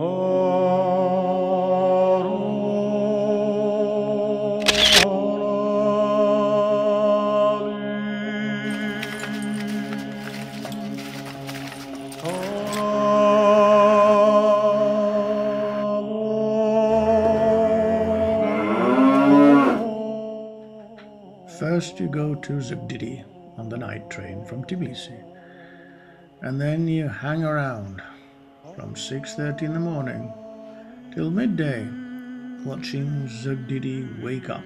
First you go to Zugdidi on the night train from Tbilisi. And then you hang around from 6.30 in the morning till midday watching Zugdidi wake up.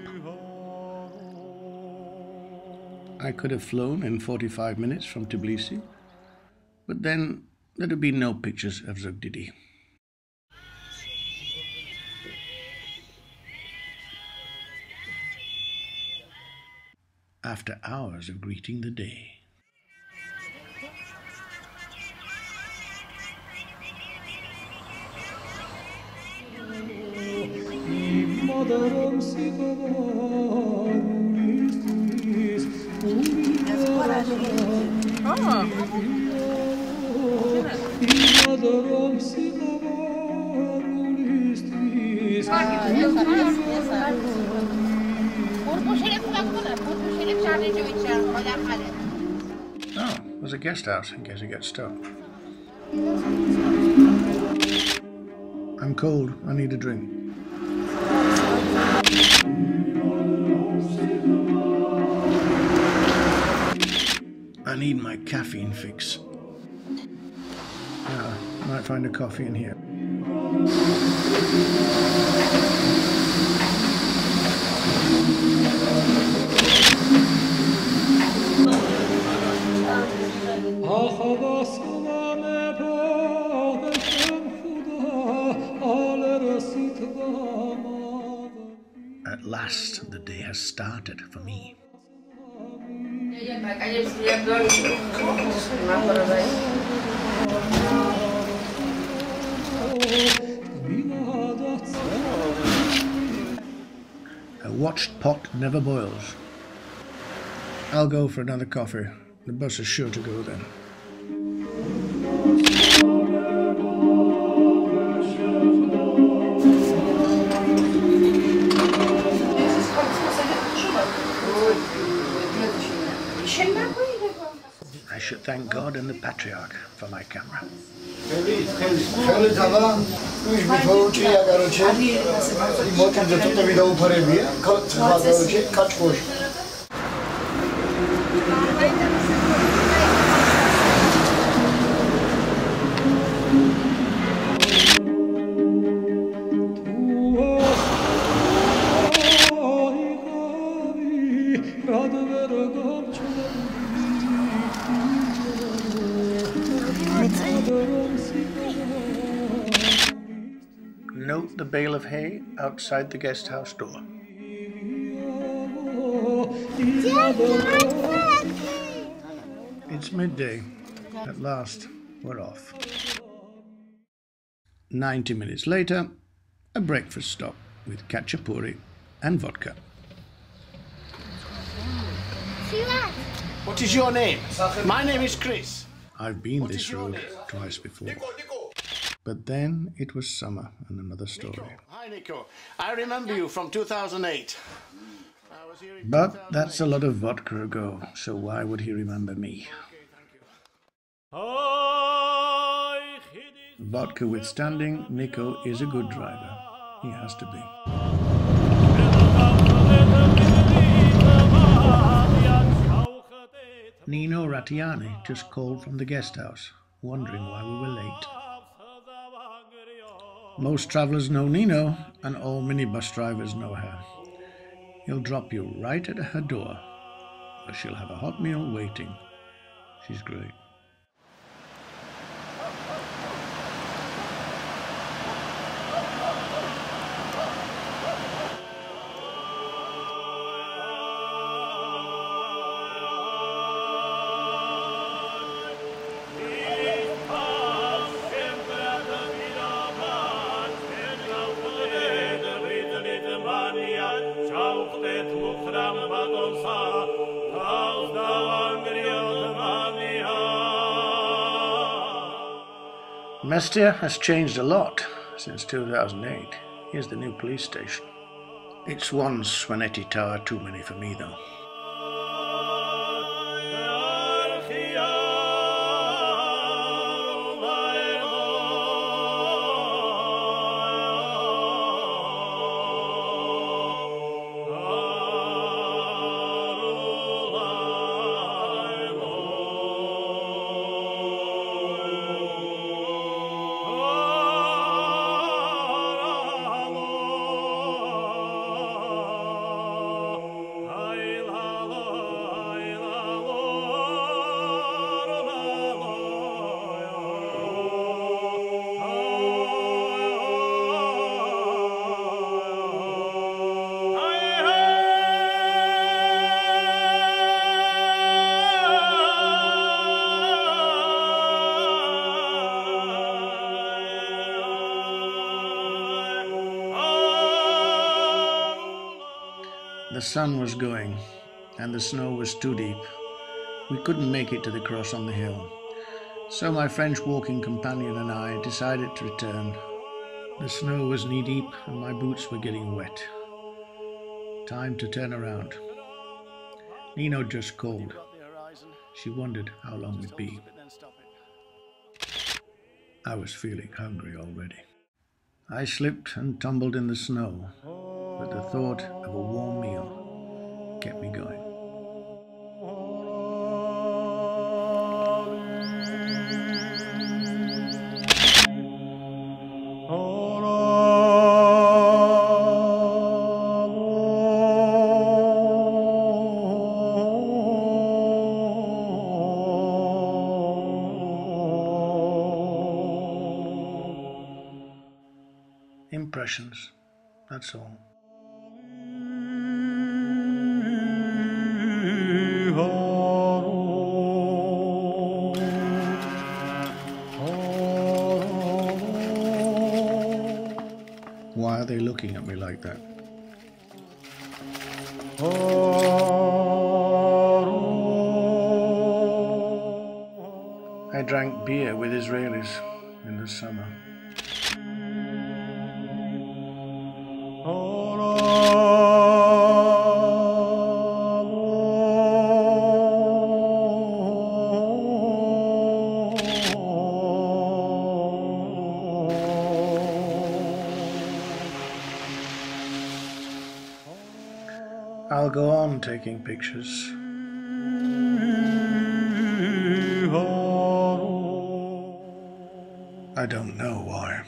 I could have flown in 45 minutes from Tbilisi, but then there'd have been no pictures of Zugdidi. After hours of greeting the day, Oh, there's a guest house in case it gets stuck. I'm cold. I need a drink. I need my caffeine fix. Ah, might find a coffee in here. At last, the day has started for me. A watched pot never boils. I'll go for another coffee. The bus is sure to go then. I should thank God and the Patriarch for my camera. Note the bale of hay outside the guest house door. It's midday. At last, we're off. 90 minutes later, a breakfast stop with khachapuri and vodka. What is your name? My name is Chris. I've been this road twice before. But then it was summer and another story. Hi, Nico. I remember you from 2008. I was here in But that's a lot of vodka ago, so why would he remember me? Vodka withstanding, Nico is a good driver. He has to be. Nino Ratiani just called from the guest house, wondering why we were late. Most travellers know Nino, and all minibus drivers know her. He'll drop you right at her door, where she'll have a hot meal waiting. She's great. Mestia has changed a lot. since 2008. Here's the new police station. It's one Svaneti Tower too many for me though. The sun was going, and the snow was too deep. We couldn't make it to the cross on the hill. So my French walking companion and I decided to return. The snow was knee deep and my boots were getting wet. Time to turn around. Nino just called. She wondered how long it'd be. I was feeling hungry already. I slipped and tumbled in the snow, but the thought of a warm kept me going. Impressions, that's all. Looking at me like that? I drank beer with Israelis in the summer. Go on taking pictures. I don't know why.